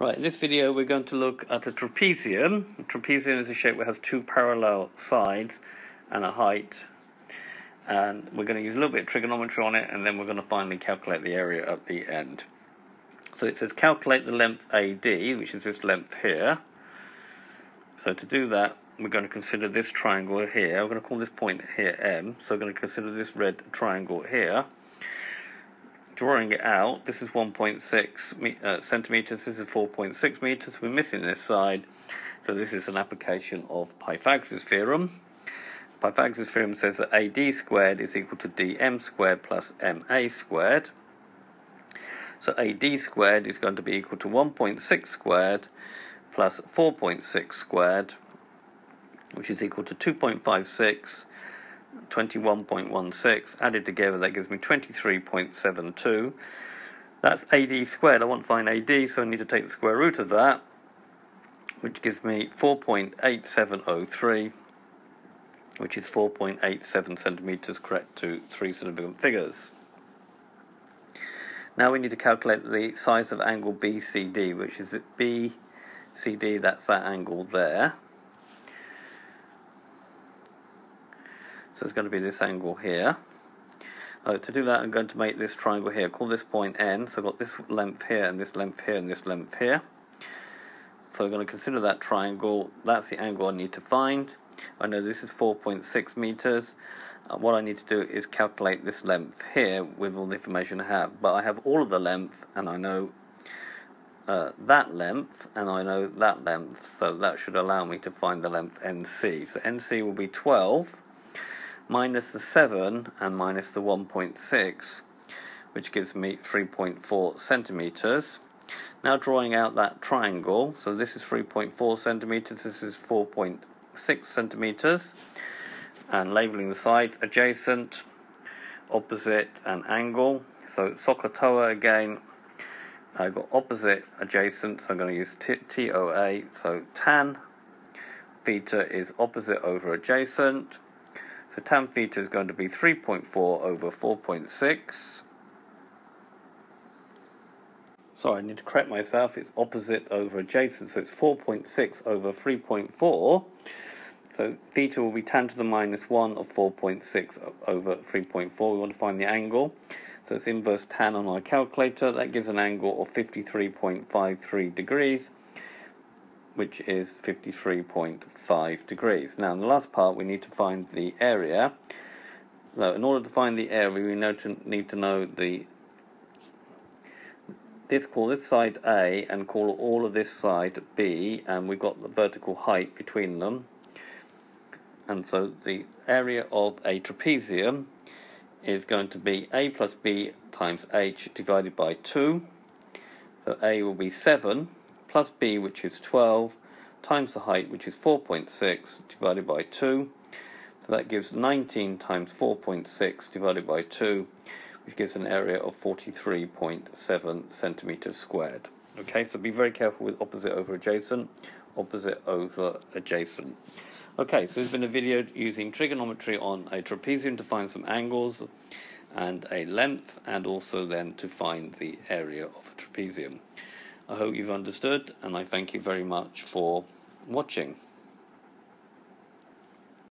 Right, in this video we're going to look at a trapezium. A trapezium is a shape that has two parallel sides and a height. And we're going to use a little bit of trigonometry on it and then we're going to finally calculate the area at the end. So it says calculate the length AD, which is this length here. So to do that, we're going to consider this triangle here. We're going to call this point here M. So we're going to consider this red triangle here drawing it out, this is 1.6 uh, centimeters, this is 4.6 meters. We're missing this side, so this is an application of Pythagoras' theorem. Pythagoras' theorem says that AD squared is equal to DM squared plus MA squared. So AD squared is going to be equal to 1.6 squared plus 4.6 squared, which is equal to 2.56 21.16 added together that gives me 23.72 that's AD squared. I want to find AD so I need to take the square root of that which gives me 4.8703 which is 4.87 centimeters correct to three significant figures. Now we need to calculate the size of angle BCD which is BCD that's that angle there So it's going to be this angle here. To do that, I'm going to make this triangle here. Call this point N. So I've got this length here, and this length here, and this length here. So I'm going to consider that triangle. That's the angle I need to find. I know this is 4.6 meters. Uh, what I need to do is calculate this length here with all the information I have. But I have all of the length, and I know uh, that length, and I know that length. So that should allow me to find the length NC. So NC will be 12 minus the 7 and minus the 1.6 which gives me 3.4 centimeters. Now drawing out that triangle, so this is 3.4 centimeters, this is 4.6 centimeters, and labeling the sides adjacent, opposite, and angle. So SOHCAHTOA again, I've got opposite, adjacent, so I'm going to use TOA, so tan theta is opposite over adjacent, so tan theta is going to be 3.4 over 4.6. Sorry, I need to correct myself. It's opposite over adjacent, so it's 4.6 over 3.4. So theta will be tan to the minus 1 of 4.6 over 3.4. We want to find the angle. So it's inverse tan on our calculator. That gives an angle of 53.53 degrees which is 53.5 degrees. Now in the last part we need to find the area. So in order to find the area we need to know the this call this side A and call all of this side B and we've got the vertical height between them and so the area of a trapezium is going to be A plus B times H divided by 2 so A will be 7 plus b, which is 12, times the height, which is 4.6, divided by 2. So that gives 19 times 4.6 divided by 2, which gives an area of 43.7 centimeters squared. Okay, so be very careful with opposite over adjacent, opposite over adjacent. Okay, so there's been a video using trigonometry on a trapezium to find some angles and a length, and also then to find the area of a trapezium. I hope you've understood, and I thank you very much for watching.